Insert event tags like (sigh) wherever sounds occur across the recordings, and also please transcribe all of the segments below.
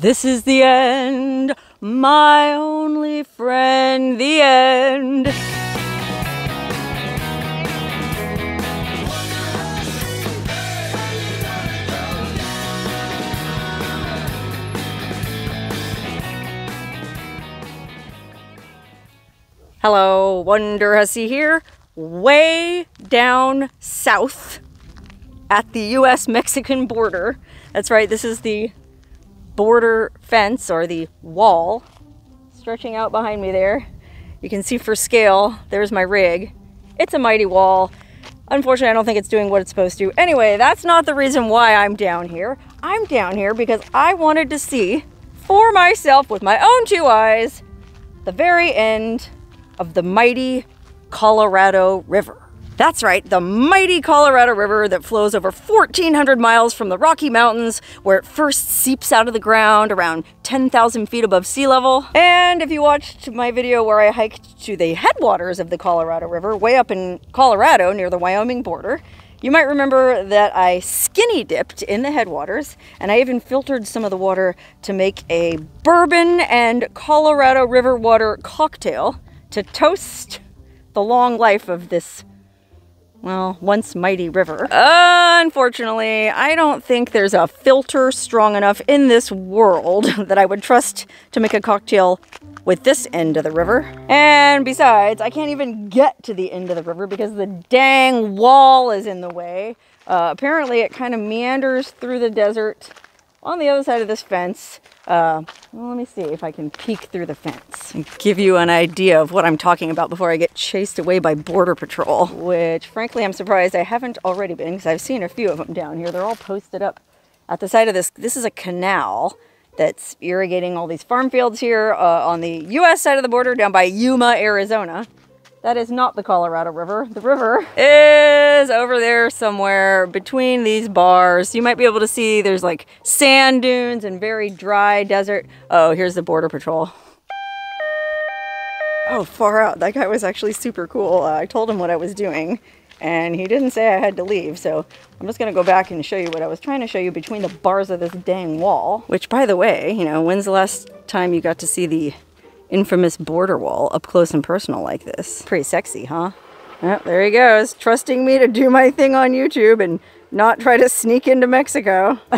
This is the end, my only friend, the end. Hello, Wonderhussy here, way down south at the US-Mexican border. That's right, this is the border fence or the wall stretching out behind me there. You can see for scale, there's my rig. It's a mighty wall. Unfortunately, I don't think it's doing what it's supposed to. Anyway, that's not the reason why I'm down here. I'm down here because I wanted to see for myself with my own two eyes the very end of the mighty Colorado River. That's right, the mighty Colorado River that flows over 1,400 miles from the Rocky Mountains, where it first seeps out of the ground around 10,000 feet above sea level. And if you watched my video where I hiked to the headwaters of the Colorado River, way up in Colorado near the Wyoming border, you might remember that I skinny dipped in the headwaters and I even filtered some of the water to make a bourbon and Colorado River water cocktail to toast the long life of this, well, once mighty river. Unfortunately, I don't think there's a filter strong enough in this world (laughs) that I would trust to make a cocktail with this end of the river. And besides, I can't even get to the end of the river because the dang wall is in the way. Uh, apparently, it kind of meanders through the desert on the other side of this fence. Uh, well, let me see if I can peek through the fence and give you an idea of what I'm talking about before I get chased away by Border Patrol, which frankly I'm surprised I haven't already been because I've seen a few of them down here. They're all posted up at the side of this. This is a canal that's irrigating all these farm fields here uh, on the U.S. side of the border down by Yuma, Arizona. That is not the Colorado River. The river is over there somewhere between these bars. You might be able to see there's like sand dunes and very dry desert. Oh, here's the Border Patrol. Oh, far out. That guy was actually super cool. Uh, I told him what I was doing and he didn't say I had to leave. So I'm just going to go back and show you what I was trying to show you between the bars of this dang wall. Which, by the way, you know, when's the last time you got to see the infamous border wall up close and personal like this? Pretty sexy, huh? There he goes, trusting me to do my thing on YouTube and not try to sneak into Mexico. (laughs)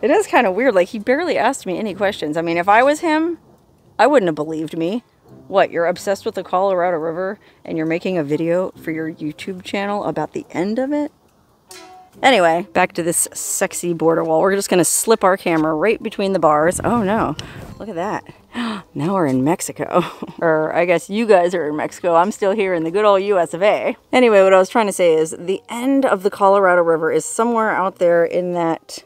it is kind of weird. Like, he barely asked me any questions. I mean, if I was him, I wouldn't have believed me. What, you're obsessed with the Colorado River and you're making a video for your YouTube channel about the end of it? Anyway, back to this sexy border wall. We're just going to slip our camera right between the bars. Oh no, look at that. (gasps) Now we're in Mexico. (laughs) or I guess you guys are in Mexico. I'm still here in the good old US of A. Anyway, what I was trying to say is the end of the Colorado River is somewhere out there in that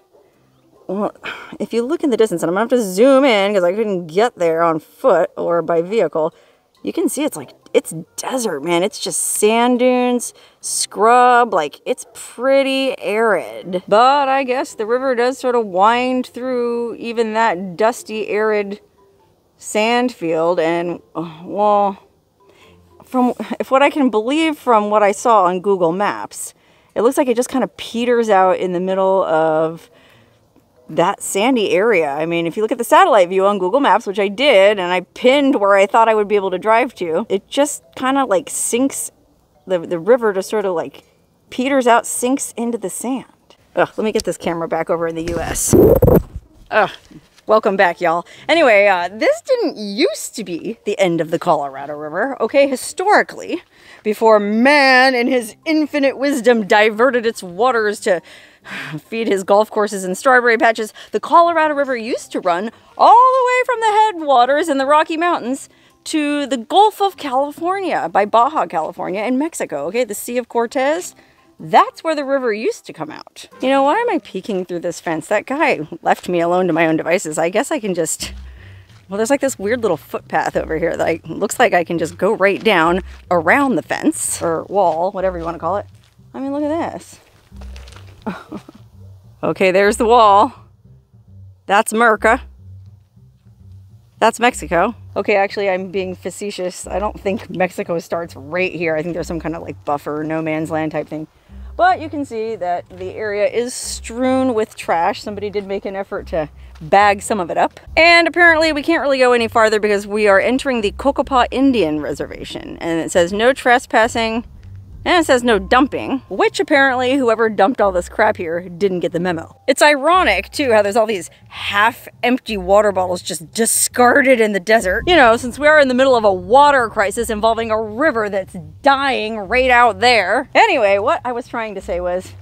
well, (sighs) if you look in the distance, and I'm going to have to zoom in because I couldn't get there on foot or by vehicle, you can see it's like, it's desert, man. It's just sand dunes, scrub, like it's pretty arid. But I guess the river does sort of wind through even that dusty, arid sand field. And, well, from if what I can believe from what I saw on Google Maps, it looks like it just kind of peters out in the middle of that sandy area. I mean, if you look at the satellite view on Google Maps, which I did, and I pinned where I thought I would be able to drive to, it just kind of like sinks, the, the river just sort of like peters out, sinks into the sand. Ugh, let me get this camera back over in the US. Ugh, welcome back, y'all. Anyway, uh, this didn't used to be the end of the Colorado River, okay, historically, before man in his infinite wisdom diverted its waters to (sighs) feed his golf courses and strawberry patches, the Colorado River used to run all the way from the headwaters in the Rocky Mountains to the Gulf of California by Baja, California in Mexico, okay, the Sea of Cortez. That's where the river used to come out. You know, why am I peeking through this fence? That guy left me alone to my own devices. I guess I can just, well, there's like this weird little footpath over here that I, looks like I can just go right down around the fence or wall, whatever you want to call it. I mean, look at this. (laughs) okay, there's the wall. That's Merca. That's Mexico. Okay, actually, I'm being facetious. I don't think Mexico starts right here. I think there's some kind of like buffer, no man's land type thing. But you can see that the area is strewn with trash. Somebody did make an effort to bag some of it up. And apparently we can't really go any farther because we are entering the Cocopah Indian Reservation. And it says no trespassing and it says no dumping, which apparently whoever dumped all this crap here didn't get the memo. It's ironic too how there's all these half-empty water bottles just discarded in the desert. You know, since we are in the middle of a water crisis involving a river that's dying right out there. Anyway, what I was trying to say was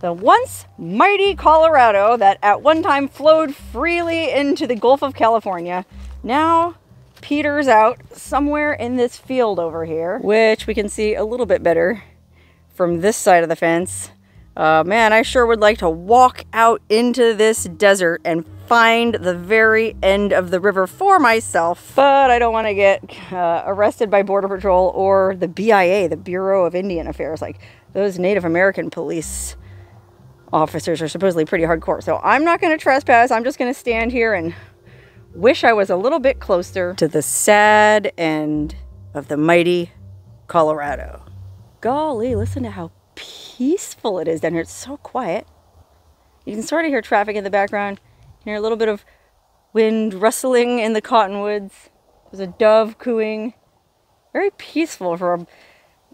the once mighty Colorado that at one time flowed freely into the Gulf of California now peters out somewhere in this field over here, which we can see a little bit better from this side of the fence. Uh, man, I sure would like to walk out into this desert and find the very end of the river for myself, but I don't want to get uh, arrested by Border Patrol or the BIA, the Bureau of Indian Affairs. Like, those Native American police officers are supposedly pretty hardcore. So I'm not going to trespass. I'm just going to stand here and wish I was a little bit closer to the sad end of the mighty Colorado. Golly, listen to how peaceful it is down here. It's so quiet. You can sort of hear traffic in the background. You hear a little bit of wind rustling in the cottonwoods. There's a dove cooing. Very peaceful for a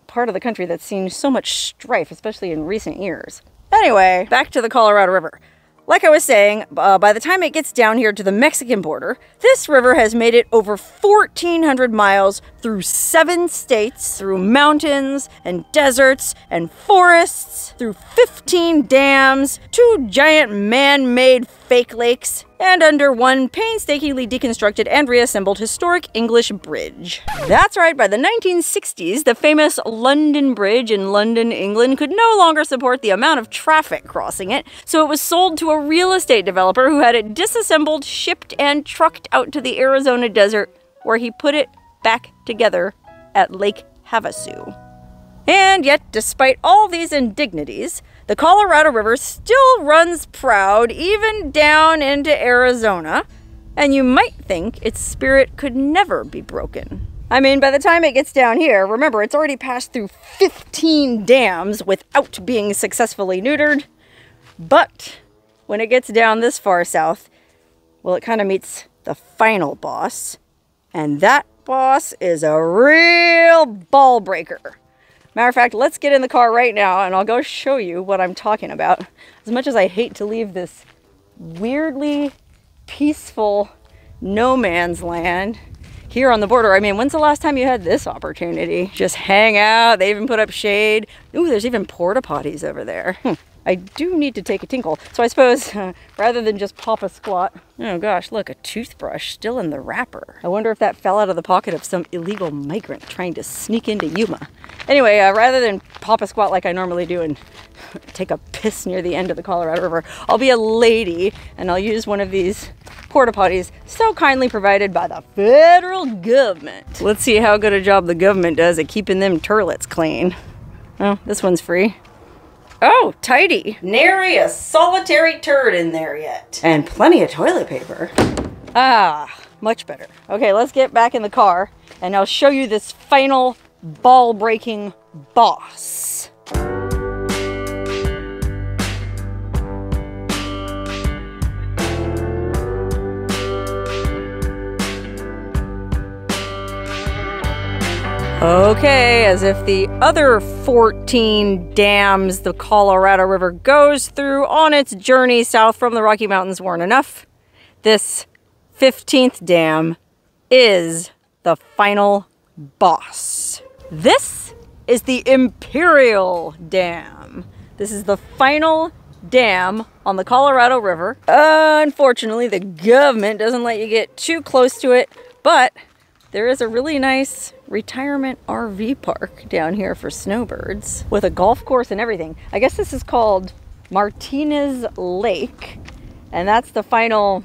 part of the country that's seen so much strife, especially in recent years. Anyway, back to the Colorado River. Like I was saying, uh, by the time it gets down here to the Mexican border, this river has made it over 1,400 miles through seven states, through mountains and deserts and forests, through 15 dams, two giant man-made fake lakes, and under one painstakingly deconstructed and reassembled historic English bridge. That's right, by the 1960s, the famous London Bridge in London, England could no longer support the amount of traffic crossing it, so it was sold to a real estate developer who had it disassembled, shipped, and trucked out to the Arizona desert, where he put it back together at Lake Havasu. And yet, despite all these indignities, the Colorado River still runs proud even down into Arizona, and you might think its spirit could never be broken. I mean, by the time it gets down here, remember, it's already passed through 15 dams without being successfully neutered. But when it gets down this far south, well, it kind of meets the final boss. And that boss is a real ball breaker. Matter of fact, let's get in the car right now and I'll go show you what I'm talking about. As much as I hate to leave this weirdly peaceful no man's land here on the border. I mean, when's the last time you had this opportunity? Just hang out. They even put up shade. Ooh, there's even porta potties over there. Hmm. I do need to take a tinkle. So I suppose uh, (laughs) rather than just pop a squat, oh gosh, look, a toothbrush still in the wrapper. I wonder if that fell out of the pocket of some illegal migrant trying to sneak into Yuma. Anyway, uh, rather than pop a squat like I normally do and (laughs) take a piss near the end of the Colorado River, I'll be a lady and I'll use one of these porta potties so kindly provided by the federal government. Let's see how good a job the government does at keeping them turlets clean. Oh, this one's free. Oh, tidy. Nary a solitary turd in there yet. And plenty of toilet paper. Ah, much better. Okay, let's get back in the car and I'll show you this final ball-breaking boss. Okay, as if the other 14 dams the Colorado River goes through on its journey south from the Rocky Mountains weren't enough, this 15th dam is the final boss. This is the Imperial Dam. This is the final dam on the Colorado River. unfortunately, the government doesn't let you get too close to it, but there is a really nice retirement RV park down here for snowbirds with a golf course and everything. I guess this is called Martinez Lake, and that's the final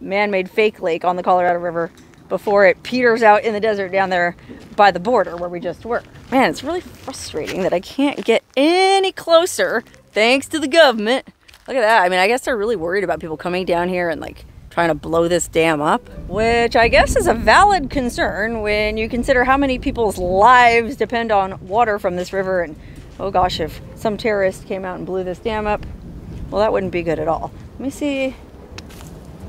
man-made fake lake on the Colorado River before it peters out in the desert down there by the border where we just were. Man, it's really frustrating that I can't get any closer thanks to the government. Look at that. I mean, I guess they're really worried about people coming down here and like trying to blow this dam up, which I guess is a valid concern when you consider how many people's lives depend on water from this river and oh gosh, if some terrorist came out and blew this dam up, well, that wouldn't be good at all. Let me see.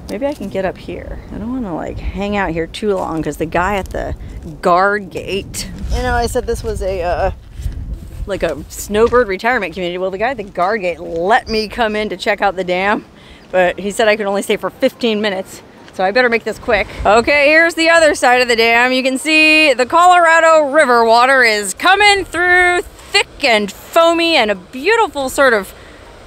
Maybe I can get up here. I don't want to like hang out here too long because the guy at the guard gate, you know, I said this was a, uh, like a snowbird retirement community. Well, the guy at the guard gate let me come in to check out the dam, but he said I could only stay for 15 minutes. So I better make this quick. Okay, here's the other side of the dam. You can see the Colorado River water is coming through thick and foamy and a beautiful sort of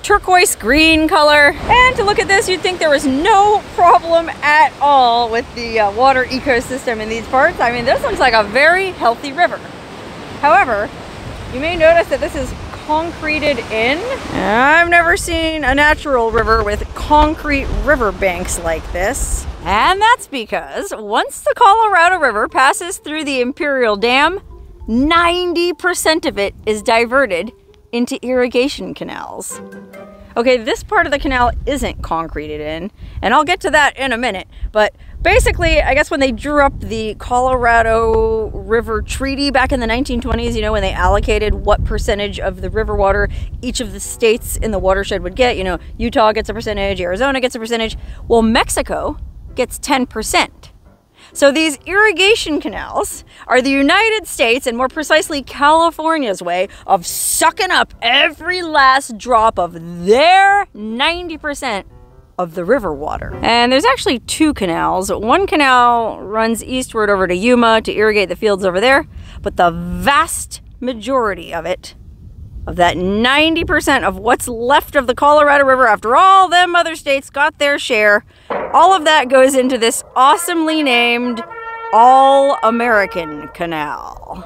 turquoise green color. And to look at this, you'd think there was no problem at all with the uh, water ecosystem in these parts. I mean, this looks like a very healthy river. However, you may notice that this is concreted in. I've never seen a natural river with concrete river banks like this. And that's because once the Colorado River passes through the Imperial Dam, 90% of it is diverted into irrigation canals. Okay, this part of the canal isn't concreted in, and I'll get to that in a minute, but basically, I guess when they drew up the Colorado River Treaty back in the 1920s, you know, when they allocated what percentage of the river water each of the states in the watershed would get, you know, Utah gets a percentage, Arizona gets a percentage, well, Mexico gets 10%. So these irrigation canals are the United States, and more precisely California's way of sucking up every last drop of their 90% of the river water. And there's actually two canals. One canal runs eastward over to Yuma to irrigate the fields over there, but the vast majority of it of that 90% of what's left of the Colorado River after all them other states got their share, all of that goes into this awesomely named All American Canal.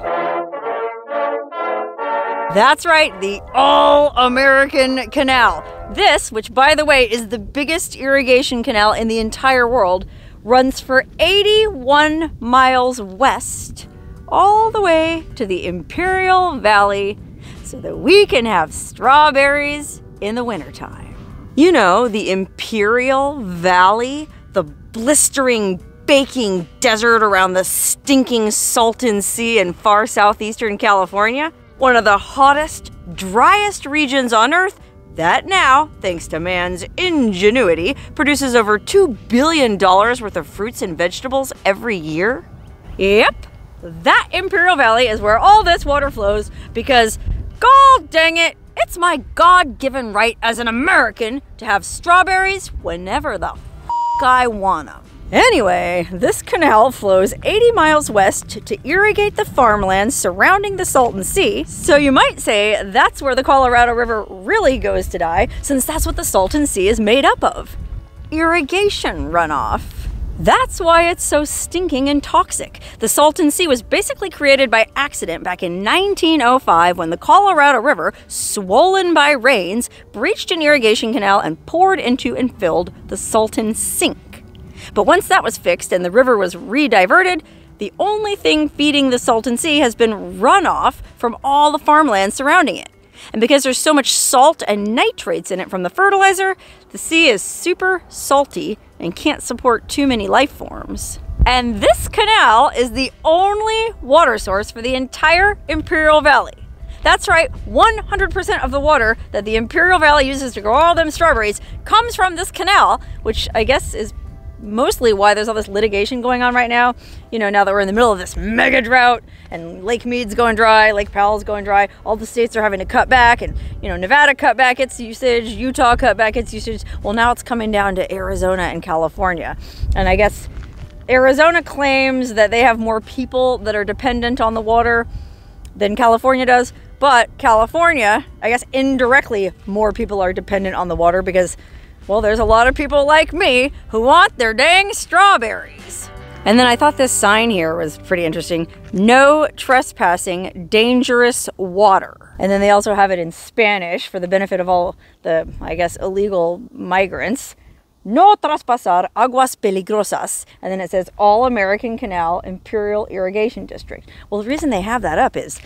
That's right, the All American Canal. This, which by the way is the biggest irrigation canal in the entire world, runs for 81 miles west all the way to the Imperial Valley so that we can have strawberries in the wintertime. You know, the Imperial Valley, the blistering, baking desert around the stinking Salton Sea in far southeastern California. One of the hottest, driest regions on Earth that now, thanks to man's ingenuity, produces over $2 billion worth of fruits and vegetables every year? Yep, that Imperial Valley is where all this water flows because God dang it! It's my God given right as an American to have strawberries whenever the f I want them. Anyway, this canal flows 80 miles west to irrigate the farmland surrounding the Salton Sea, so you might say that's where the Colorado River really goes to die, since that's what the Salton Sea is made up of irrigation runoff. That's why it's so stinking and toxic. The Salton Sea was basically created by accident back in 1905 when the Colorado River, swollen by rains, breached an irrigation canal and poured into and filled the Salton Sink. But once that was fixed and the river was re-diverted, the only thing feeding the Salton Sea has been runoff from all the farmland surrounding it. And because there's so much salt and nitrates in it from the fertilizer, the sea is super salty and can't support too many life forms. And this canal is the only water source for the entire Imperial Valley. That's right, 100% of the water that the Imperial Valley uses to grow all them strawberries comes from this canal, which I guess is mostly why there's all this litigation going on right now. You know, now that we're in the middle of this mega drought and Lake Mead's going dry, Lake Powell's going dry, all the states are having to cut back and, you know, Nevada cut back its usage, Utah cut back its usage. Well, now it's coming down to Arizona and California. And I guess Arizona claims that they have more people that are dependent on the water than California does. But California, I guess indirectly, more people are dependent on the water because well, there's a lot of people like me who want their dang strawberries. And then I thought this sign here was pretty interesting. No trespassing, dangerous water. And then they also have it in Spanish for the benefit of all the, I guess, illegal migrants. No traspasar aguas peligrosas. And then it says All American Canal Imperial Irrigation District. Well, the reason they have that up is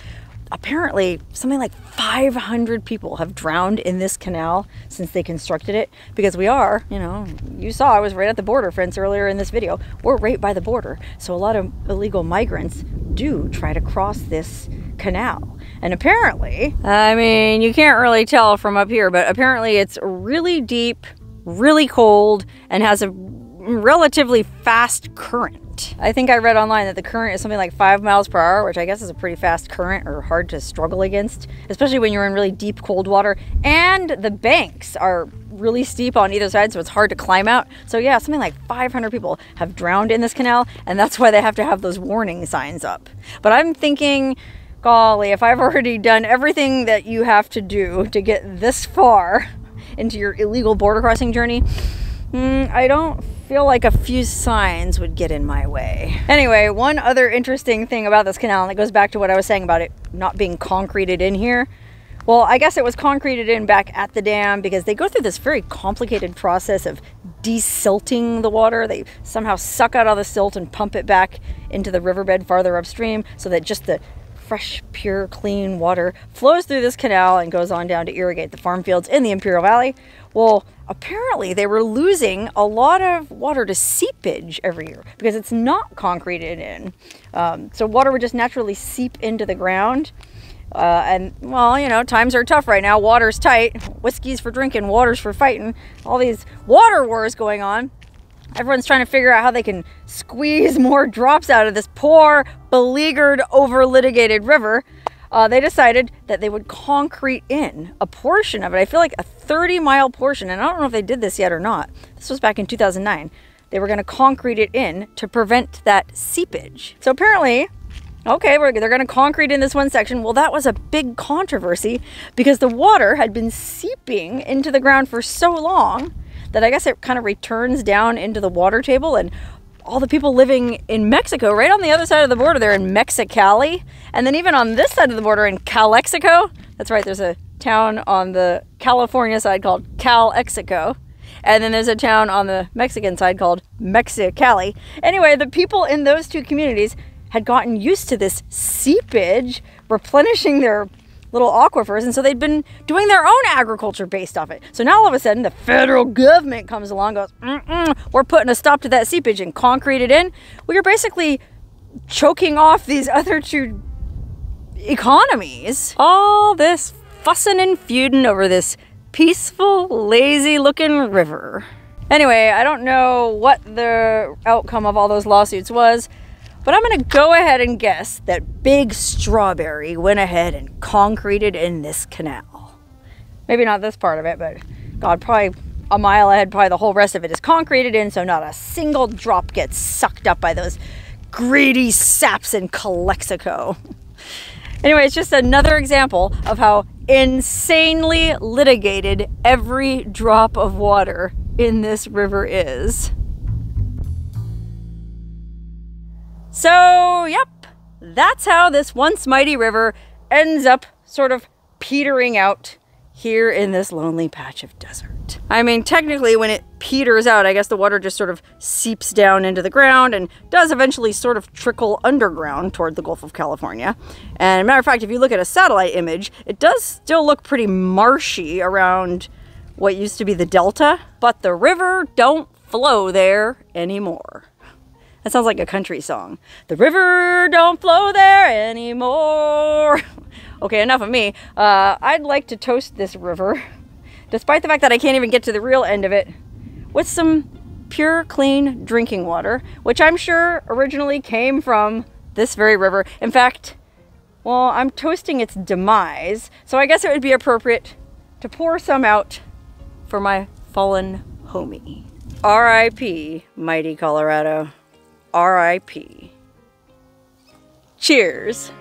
apparently something like 500 people have drowned in this canal since they constructed it because we are, you know, you saw I was right at the border fence earlier in this video. We're right by the border. So a lot of illegal migrants do try to cross this canal. And apparently, I mean, you can't really tell from up here, but apparently it's really deep, really cold, and has a relatively fast current. I think I read online that the current is something like five miles per hour, which I guess is a pretty fast current or hard to struggle against, especially when you're in really deep cold water. And the banks are really steep on either side, so it's hard to climb out. So yeah, something like 500 people have drowned in this canal, and that's why they have to have those warning signs up. But I'm thinking, golly, if I've already done everything that you have to do to get this far into your illegal border crossing journey, mm, I don't feel like a few signs would get in my way. Anyway, one other interesting thing about this canal, and it goes back to what I was saying about it not being concreted in here. Well, I guess it was concreted in back at the dam because they go through this very complicated process of desilting the water. They somehow suck out all the silt and pump it back into the riverbed farther upstream so that just the fresh, pure, clean water flows through this canal and goes on down to irrigate the farm fields in the Imperial Valley. Well, apparently they were losing a lot of water to seepage every year because it's not concreted in. Um, so water would just naturally seep into the ground. Uh, and well, you know, times are tough right now. Water's tight. Whiskey's for drinking, water's for fighting. All these water wars going on. Everyone's trying to figure out how they can squeeze more drops out of this poor, beleaguered, over litigated river uh, they decided that they would concrete in a portion of it. I feel like a 30 mile portion, and I don't know if they did this yet or not. This was back in 2009. They were going to concrete it in to prevent that seepage. So apparently, okay, they're going to concrete in this one section. Well, that was a big controversy because the water had been seeping into the ground for so long that I guess it kind of returns down into the water table and all the people living in Mexico, right on the other side of the border, they're in Mexicali. And then even on this side of the border in Calexico, that's right, there's a town on the California side called Calexico. And then there's a town on the Mexican side called Mexicali. Anyway, the people in those two communities had gotten used to this seepage replenishing their little aquifers, and so they'd been doing their own agriculture based off it. So now all of a sudden, the federal government comes along, goes, Mm-mm, "We're putting a stop to that seepage and concrete it in." Well, you're basically choking off these (laughs) other two economies. All this fussing and feuding over this peaceful, lazy-looking river. Anyway, I don't know what the outcome of all those lawsuits was. But I'm to go ahead and guess that Big Strawberry went ahead and concreted in this canal. Maybe not this part of it, but God, probably a mile ahead, probably the whole rest of it is concreted in, so not a single drop gets sucked up by those greedy saps in Calexico. (laughs) anyway, it's just another example of how insanely litigated every drop of water in this river is. So, yep, that's how this once mighty river ends up sort of petering out here in this lonely patch of desert. I mean, technically, when it peters out, I guess the water just sort of seeps down into the ground and does eventually sort of trickle underground toward the Gulf of California. And matter of fact, if you look at a satellite image, it does still look pretty marshy around what used to be the delta, but the river don't flow there anymore. That sounds like a country song. The river don't flow there anymore. (laughs) okay, enough of me. Uh, I'd like to toast this river, despite the fact that I can't even get to the real end of it, with some pure, clean drinking water, which I'm sure originally came from this very river. In fact, well, I'm toasting its demise, so I guess it would be appropriate to pour some out for my fallen homie. R.I.P. Mighty Colorado. RIP. Cheers.